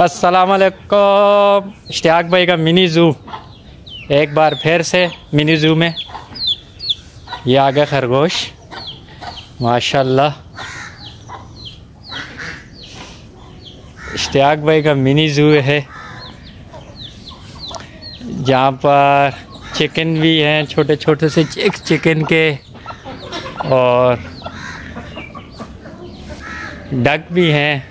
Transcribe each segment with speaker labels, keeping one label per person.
Speaker 1: असलकम इश्तियाक भाई का मिनी ज़ू। एक बार फिर से मिनी ज़ू में। ये आ गया खरगोश। माशाल्लाह। इश्तियाक भाई का मिनी ज़ू है। जहाँ पर चिकन भी हैं छोटे छोटे से चिक चिकन के और डक भी हैं।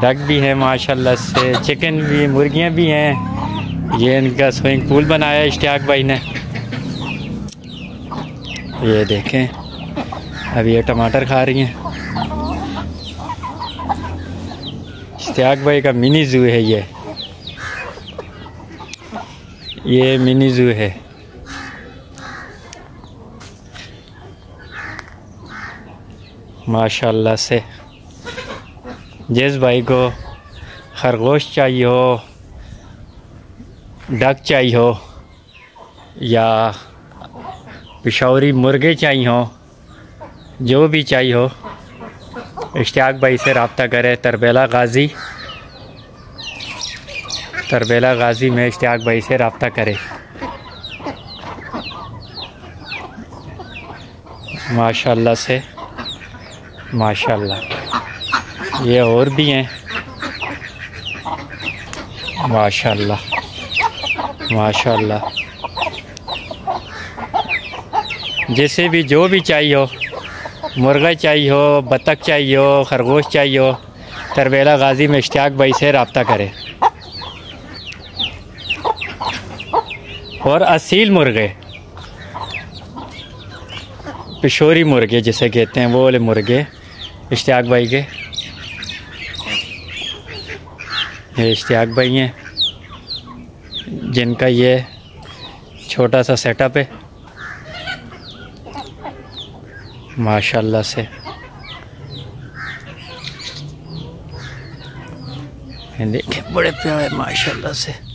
Speaker 1: डक भी हैं, माशाल्लाह से। चिकन भी, मुर्गियाँ भी हैं। ये इनका स्विमिंग पूल बनाया इश्तियाक भाई ने। ये देखें अभी ये टमाटर खा रही हैं। इश्तियाक भाई का मिनी ज़ू है ये। ये मिनी ज़ू है। माशाल्लाह से। जिस भाई को खरगोश चाहिए हो, डक चाहिए हो, या पिशौरी मुर्गे चाहिए हो, जो भी चाहिए हो, इश्तियाक भाई से रबता करें, तरबेला गाज़ी। तरबेला गाज़ी में इश्तियाक भाई से रबता करें। माशाल्लाह से, माशाल्लाह। ये और भी हैं। माशाल्लाह माशाल्लाह। जैसे भी जो भी चाहिए हो, मुर्गा चाहिए हो बतख चाहिए हो, खरगोश चाहिए हो तरबेला गाज़ी में इश्तियाक भाई से रबता करें। और असील मुर्गे पिशोरी मुर्गे जिसे कहते हैं वो वाले मुर्गे इश्तियाक भाई के। ये इश्तियाक भाई हैं, जिनका ये छोटा सा सेटअप है। माशाल्लाह से। देखिए बड़े प्यारे, माशाल्लाह से।